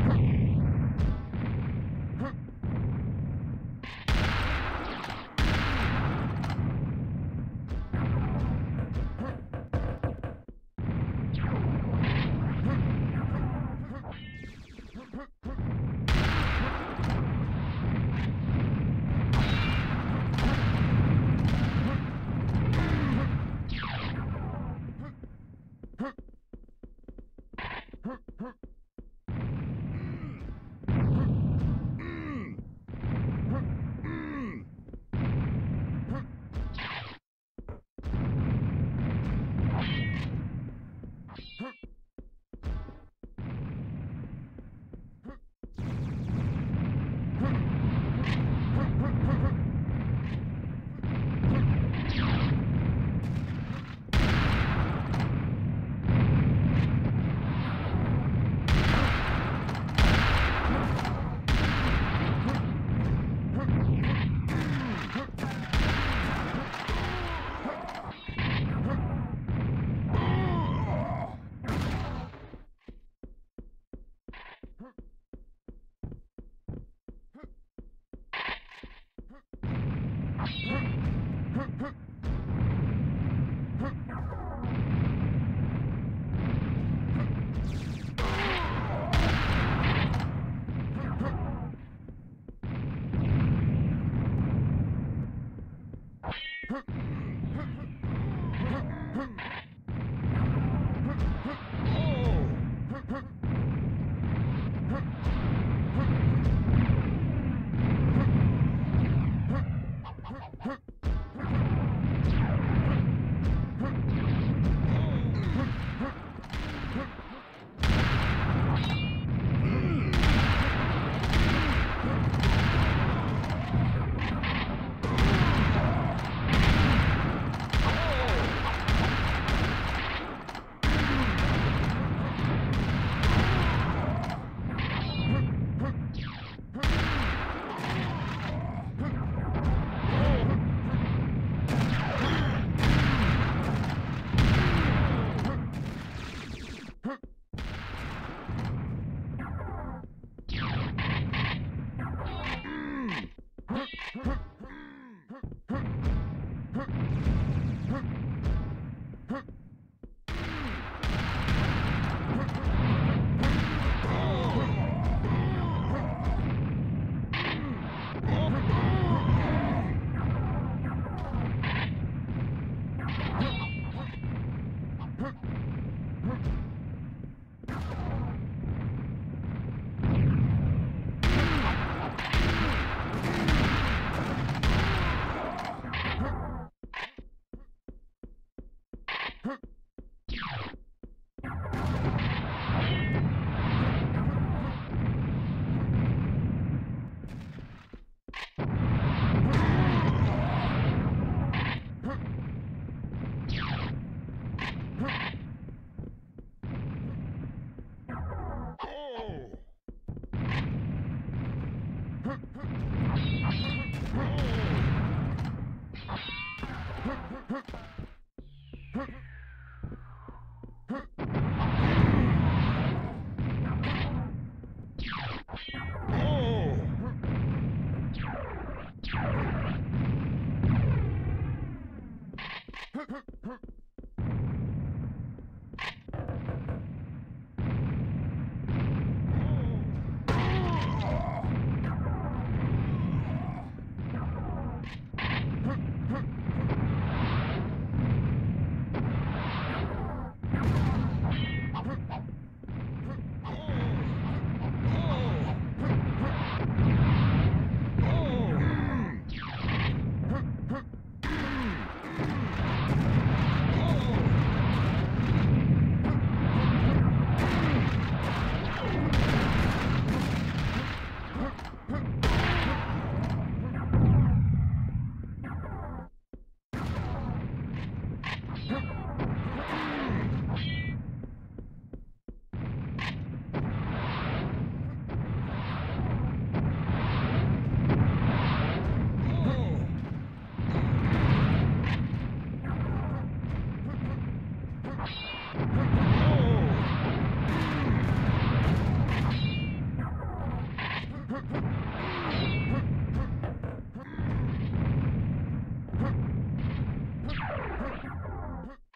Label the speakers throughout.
Speaker 1: Thank you.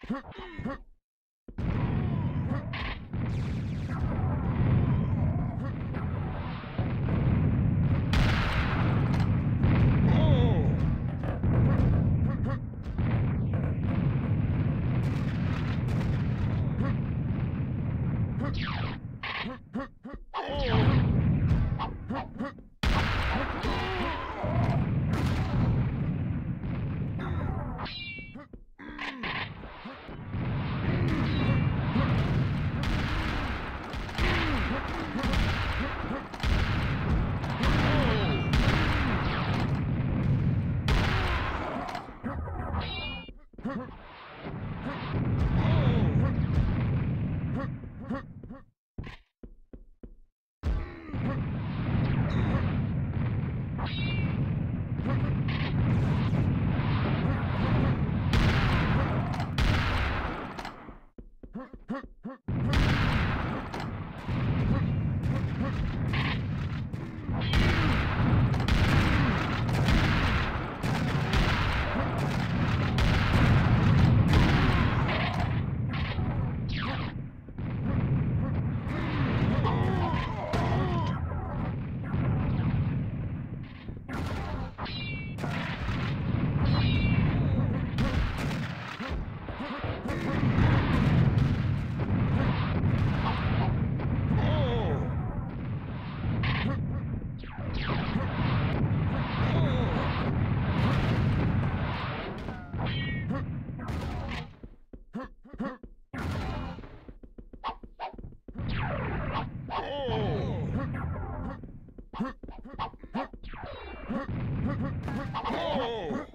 Speaker 1: 哼 Oh!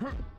Speaker 1: はっ